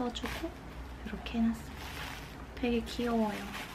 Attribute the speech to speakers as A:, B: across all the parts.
A: 써주고 이렇게 해놨어요. 되게 귀여워요.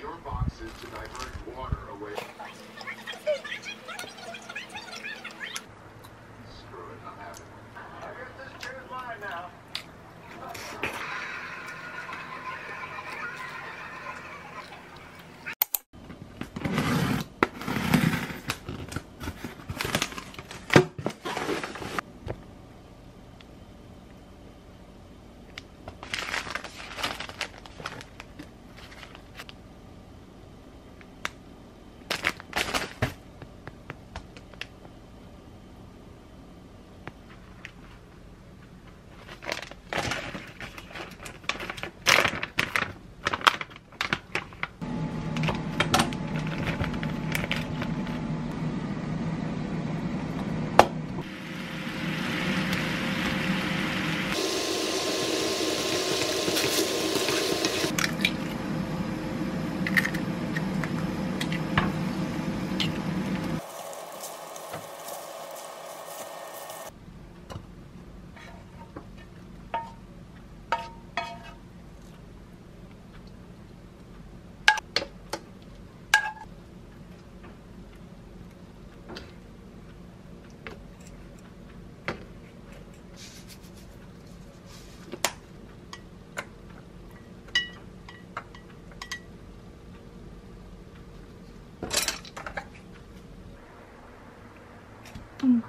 B: Your boxes to divert water away.
C: 嗯。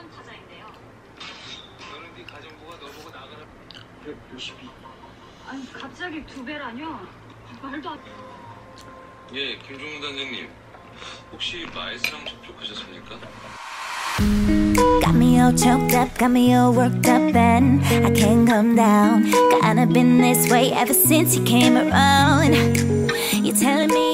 C: 3번 타자인데요.
D: 너는 네 가정부가 너보고 나가라.
B: 152.
C: 아니 갑자기 두 배라뇨? 말도 안.
D: 예, 김종우 단장님. 혹시 마이스랑 접촉하셨습니까?
E: Got me all choked up, got me all worked up and I can't come down Kinda been this way ever since you came around You're telling me